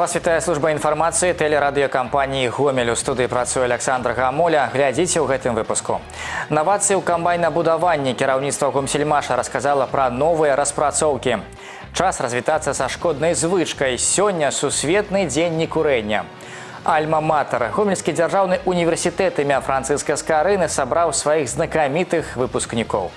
Вас вітае служба інфармацыі тэлерадыёкампаніі гомель у студыі працуе Александр Гамоля глядзіце ў гэтым выпуску. Навацыі ў камбайнабудаванні кіраўніцтва гомсельмаша расказала пра новыя распрацоўкі. Час развітацца са шкоднай звычкай сёння сусветны дзень некурэння. Альма-матер. Гомельскі дзяржаўны універсітэт імя Францыска Скарыны сабраў сваіх знакамітых выпускнікоў.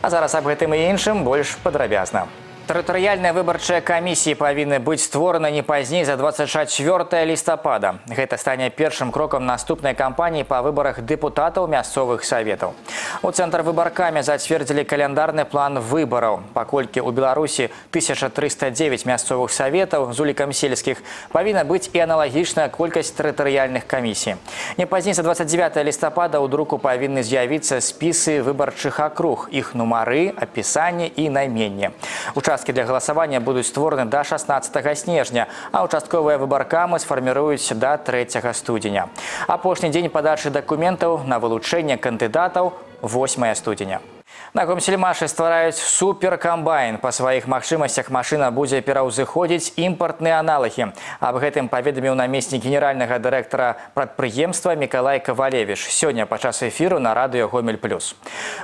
А зараз аб гэтым і іншым больш падрабязна. Тэрытарыяльныя выбарчыя камісіі павінны быць створаны не пазней за 24 лістапада. Гэта стане першым крокам наступнай кампаніі па выбарах дэпутатаў мясцовых саветаў. У цэнтр выбаркамі зацвердзілі каляндарны план выбараў. Паколькі ў Беларусі 1309 мясцовых саветаў з улікам сельскіх павінна быць і аналагічная колькасць тэрытарыяльных камісій. Не пазней за 29 лістапада ў друку павінны з'явіцца спісы выбарчых акруг, іх нумары, апісанне і найменне. У час Участкі для галасавання будуць створаны да 16 снежня, а участковыя выбаркамы сфарміруюць да 3 студзеня. Апошні дзень падачы дакументаў на вылучэнне кандыдатаў 8 студзеня. На гомсельмашы ствараюць суперкамбайн. Па сваіх магчымасцях машына будзе пераўзыходзіць імпартныя аналагі. Аб гэтым паведаміў намеснік генеральнага дырэктара прадпрыемства Мікалай Кавалевіш. Сёння падчас эфіру на радыё Гомель плюс.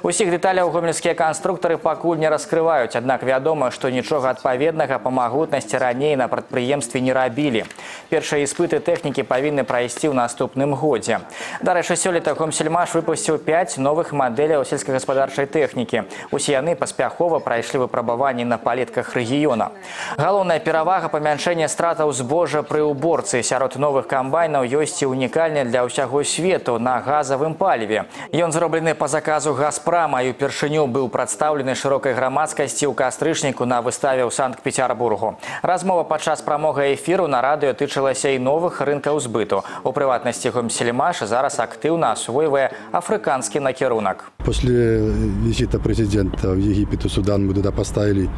Усіх дэталяў гомельскія канструктары пакуль не раскрываюць, аднак вядома, што нічога адпаведнага па магутнасці раней на прадпрыемстве не рабілі. Першыя іспыты тэхнікі павінны прайсці ў наступным годзе. Дарэчы, сёлета гомсельмаш выпусціў 5 новых мадэляў сельскагаспадарчай тэхнікі тэхнікі. Усе яны паспяхова прайшлі выпрабаванні на палетках рэгіёна. Галоўная перавага памяншэння стратаў збожа пры ўборцы сярод новых камбайнаў ёсць і унікальны для ўсяго свету на газавым паліве. Ён зроблены па заказу газпрама і упершыню быў прадстаўлены шырокай грамадскасці ў кастрычніку на выставе ў санкт-пецярбургу. Размова падчас прамога эфіру на радыё тычылася і новых рынкаў збыту. У прыватнасці гомсельмаш зараз актыўна асвойвае афрыканскі накірунак. После визита президента в Египет и Судан мы туда поставили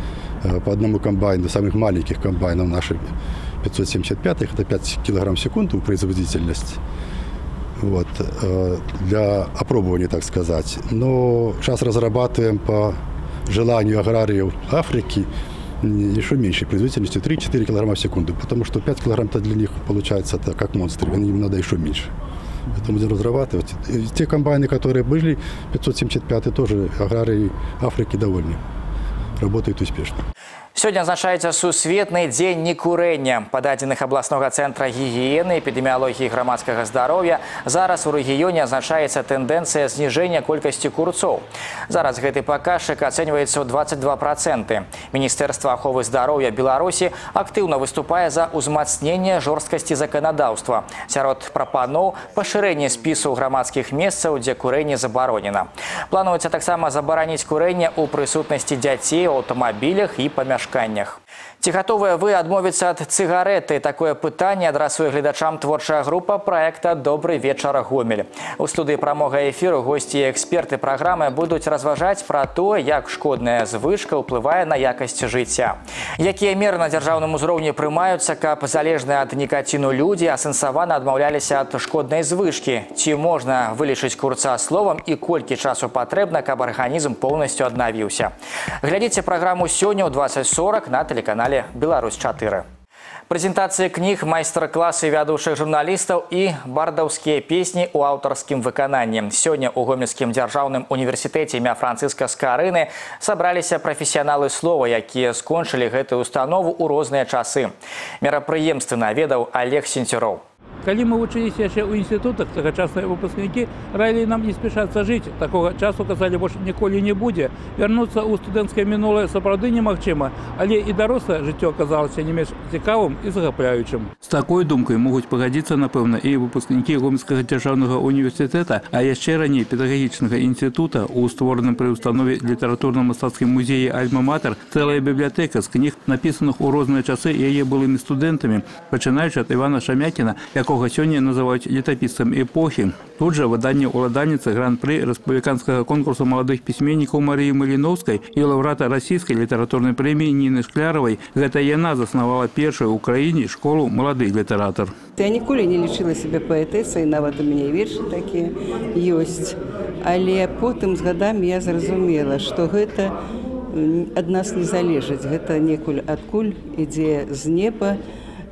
э, по одному комбайну, самых маленьких комбайнов наших 575, это 5 килограмм в секунду производительность. Вот, э, для опробования, так сказать. Но сейчас разрабатываем по желанию аграриев Африки еще меньшей производительностью 3-4 килограмма в секунду, потому что 5 килограмм для них получается это как монстры, им надо еще меньше. Это будем разрабатывать. И те комбайны, которые были, 575 тоже аграрии Африки довольны. Работают успешно. Сёння азначаецца сусветны дзень некурэння. Па дадзеных абласнога цэнтра гігіены, эпідэміялогіі грамадскага здароўя зараз у рэгіёне азначаецца тэндэнцыя зніжэння колькасці курцоў. Зараз гэты паказчык ацэньваецца ў 22%. Міністэрства аховы здароўя Беларусі актыўна выступае за ўзмацненне жорсткасці заканадаўства. Сярод прапаноў пашырэнне спісу грамадскіх месцаў, дзе курэнне забаронена. Плануецца таксама забараніць курэнне ў прысутнасці дзяцей у аўтамабілях і памяшканнях памяшканнях. Ці гатовыя вы адмовіцца ад цыгарэты? Такое пытанне адрасуе гледачам творчая група праекта добры вечар гомель. У студыі прамога эфіру госці і эксперты праграмы будуць разважаць пра то, як шкодная звычка ўплывае на якасць жыцця. Якія меры на дзяржаўным узроўні прымаюцца, каб залежныя ад нікаціну людзі асэнсавана адмаўляліся ад шкоднай звычкі. Ці можна вылічыць курца словам і колькі часу патрэбна, каб арганізм поўнасцю аднавіўся. Глядзіце праграму сёння ў 2040 на тэлеканале канале Беларусь-4. Прэзентацыі кніг, майстар-класы вядучых журналістаў і бардаўскія песні ў аўтарскім выкананні. Сёння ў гомельскім дзяржаўным універсітэце імя Францыска Скарыны сабраліся прафесіяналы слова, якія скончылі гэтую установу ў розныя часы. Мерапрыемствы наведаў Олег Сенцюроў. Калі мы вучыліся яшчэ ў інстытутах, тагачасныя выпускнікі раілі нам не спяшацца жыць. Такога часу казалі больш ніколі не будзе. Вярнуцца ў студэнцкае мінулае сапраўды немагчыма, але і дарослае жыццё аказалася не менш цікавым і захапляючым. З такой думкай могуць пагадзіцца, напэўна, і выпускнікі гомельскага дзяржаўнага універсітэта, а яшчэ раней педагагічнага інстытута у створаным пры установе літаратурна-мастацкім музеі Альма-Матер цэлая бібліятэка з кніг, напісаных у розныя часы яе былымі студэнтамі, пачынаючы ад Івана Шамякіна, якога якога сёння называюць летапісцам эпохі. Тут жа выданне ўладаніцы гран-пры рэспубліканскага конкурсу маладых пісьменнікаў Марыі Маліноўскай і лаўрата расійскай літаратурнай прэміі Ніны Шкляравай. Гэта яна заснавала першую ў краіне школу малады літаратар. Я ніколі не лічыла сябе паэтэсай, нават у мяне вершы такія ёсць. Але потым з гадамі я зразумела, што гэта ад нас не залежыць. Гэта некуль адкуль ідзе з неба,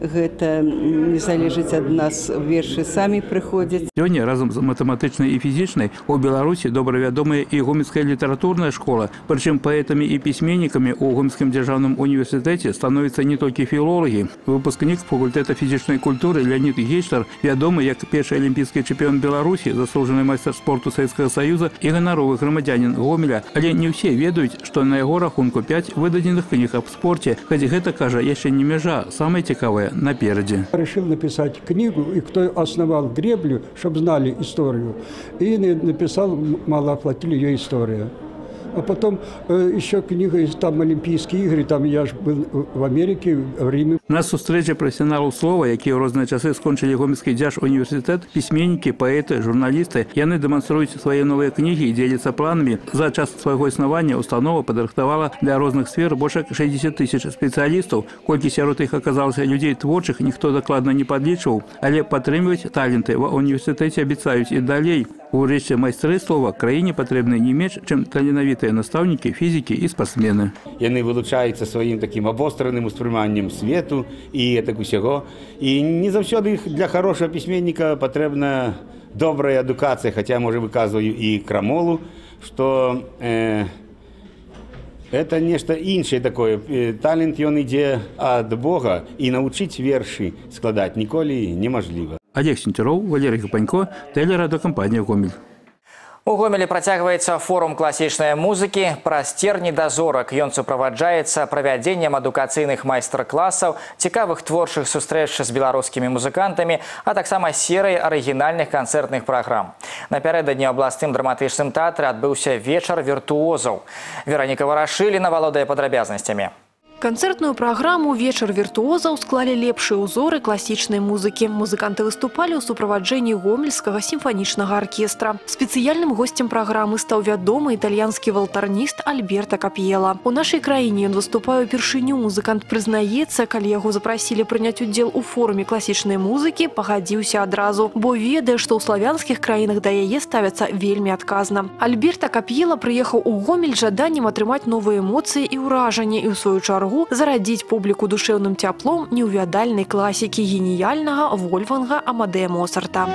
гэта не залежыць ад нас вершы самі прыходзяць Сёння разам з матэматычнай і фізічнай у Беларусі добра вядомая і гомельская літаратурная школа. Прычым паэтамі і пісьменнікамі ў гомельскім дзяржаўным універсітэце становяцца не толькі філолагі. Выпускнік факультэта фізічнай культуры Леонид Гейштар вядомы як першы алімпійскі чэмпіён Беларусі, заслужаны майстар спорту Савецкага Саюза і ганаровы грамадзянін Гомеля. Але не ўсе ведаюць, што на яго рахунку 5 выдадзеных кніг аб спорце. Хоць гэта кажа яшчэ не мяжа, самае цікавае наперадзе. Решил написать книгу, и кто основал греблю, чтобы знали историю. И на- написал «Мало оплатили ее история». А потом э, еще книга, там Олимпийские игры, там я же был в Америке, в Риме. На сустрэчы прафесіяналаў слова, якія ў розныя часы скончылі гомельскі дзяж універсітэт, пісьменнікі, паэты, журналісты, яны дэманструюць свае новыя кнігі і дзеляцца планамі. За час свайго існавання установа падрыхтавала для розных сфер больш як 60 тысяч спецыялістаў. Колькі сярод іх аказалася людзей творчых, ніхто дакладна не падлічваў, але падтрымліваць таленты ва універсітэце абяцаюць і далей. Урэшце майстры слова краіне патрэбны не менш, чым таленавітыя настаўнікі, фізікі і спартсмены. яны вылучаюцца сваім такім абостраным успрыманнем свету і так усяго і не заўсёды іх для хорошага пісьменніка патрэбна добрая адукацыя хаця можа выказваю і крамолу што э, это нешта іншае такое Э, талент ён ідзе ад Бога і навучыць вершы складаць ніколі немажліва Олег Сенцюроў, Валерий Гапанько, тэлерадокампанія «Гомель». У Гомелі працягваецца форум класічнай музыкі праз терні да зорак. Ён суправаджаецца правядзеннем адукацыйных майстар-класаў, цікавых творчых сустрэч з беларускімі музыкантамі, а таксама серый арыгінальных канцэртных праграм. Напярэдадні абласным драматычным тэатры адбыўся вечар віртуозаў. Вераніка Варашыліна валодае падрабязнасцямі. Канцэртную праграму вечар віртуозаў склалі лепшыя ўзоры класічнай музыкі. Музыканты выступалі ў суправаджэнні гомельскага сімфанічнага аркестра. Спецыяльным госцем праграмы стаў вядомы італьянскі валтарніст Альберта Кап'ела. У нашай краіне ён выступае ўпершыню. Музыкант прызнаецца, калі яго запрасілі прыняць удзел у форуме класічнай музыкі, пагадзіўся адразу, бо ведае, што ў славянскіх краінах да яе ставяцца вельмі адказна. Альберта Кап'ела прыехаў у гомель жаданнем атрымаць новыя эмоцыі і ўражанні і ў сваю чаргу зарадзіць публіку душэўным цяплом неўвядальнай класікі геніяльнага вольфанга Амадея Моцарта.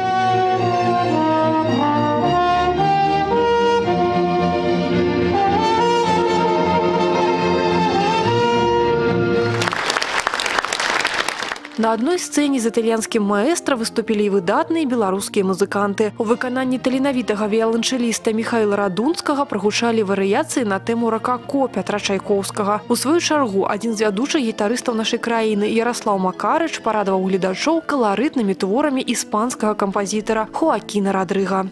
На адной сцэне з італьянскім маэстра выступілі і выдатныя беларускія музыканты. У выкананні таленавітага віяланчэліста Михайла Радунскага прагучалі варыяцыі на тэму ракако Пятра Чайкоўскага. У сваю чаргу адзін з вядучых гітарыстаў нашай краіны Яраслаў Макарыч парадаваў гледачоў каларытнымі творамі іспанскага кампазітара Хуакіна Радрыга.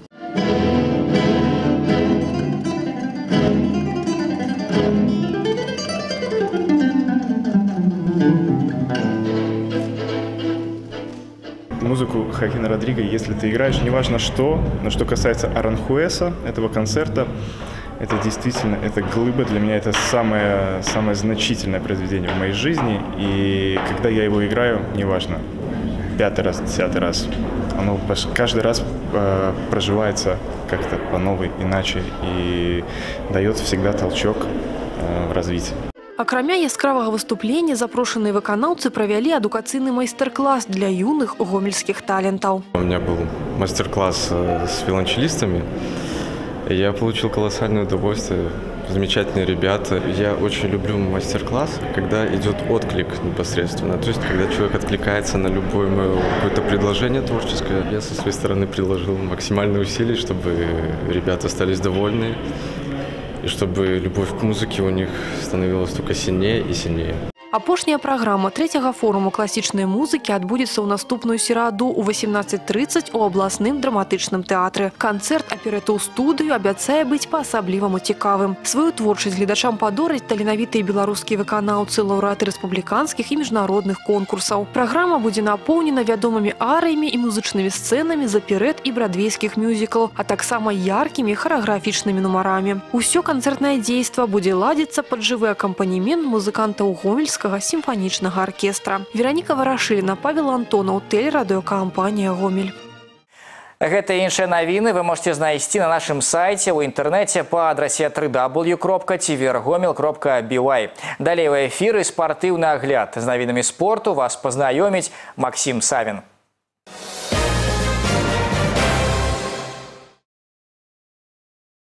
Хакина Родриго, если ты играешь, неважно что, но что касается Аранхуэса, этого концерта, это действительно, это глыба для меня, это самое, самое значительное произведение в моей жизни. И когда я его играю, неважно, пятый раз, десятый раз, оно каждый раз э, проживается как-то по новой, иначе и дает всегда толчок э, в развитии. Акрамя яскравага выступлення запрошаныя выканаўцы правялі адукацыйны майстар-клас для юных гомельскіх талентаў. У меня был мастер-класс э, с виолончелистами. И я получил колоссальное удовольствие. Замечательные ребята. Я очень люблю мастер-класс, когда идет отклик непосредственно. То есть, когда человек откликается на любое мое какое-то предложение творческое, я со своей стороны приложил максимальные усилия, чтобы ребята остались довольны чтобы любовь к музыке у них становилась только сильнее и сильнее. Апошняя праграма трэцяга форуму класічнай музыкі адбудзецца ў наступную сераду ў 18.30 у абласным драматычным тэатры. Канцэрт аперэту ў студыю абяцае быць па-асабліваму цікавым. Сваю творчасць гледачам падораць таленавітыя беларускія выканаўцы, лаўрэаты рэспубліканскіх і міжнародных конкурсаў. Праграма будзе напоўнена вядомымі арыямі і музычнымі сцэнамі з аперэт і брадвейскіх мюзіклаў, а таксама яркімі харэаграфічнымі нумарамі. Усё канцэртнае дзейства будзе ладзіцца пад жывы акампанемент музыкантаў гомельскага сімфанічнага аркестра. Вераніка Варашыліна, Павел Антонаў, тэлерадыёкампанія Гомель. Гэта і іншыя навіны вы можете знайсці на нашым сайце ў інтэрнэце па адрасе www.tvrgomel.by. Далей у эфіры спартыўны агляд з навінамі спорту вас пазнаёміць Максім Савін.